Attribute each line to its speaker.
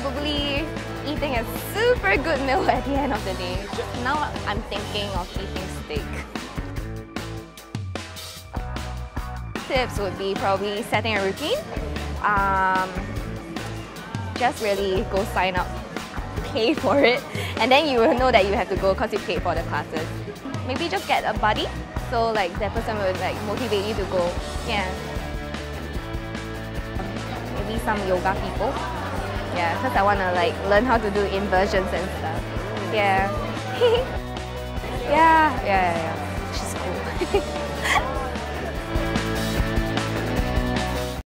Speaker 1: probably eating a super good meal at the end of the day. Now I'm thinking of eating steak. Tips would be probably setting a routine. Um, just really go sign up, pay for it, and then you will know that you have to go because you paid for the classes. Maybe just get a buddy, so like that person will like motivate you to go. Yeah. Maybe some yoga people. Yeah, because I want to like learn how to do inversions and stuff. Yeah. yeah, yeah, yeah, yeah. She's cool.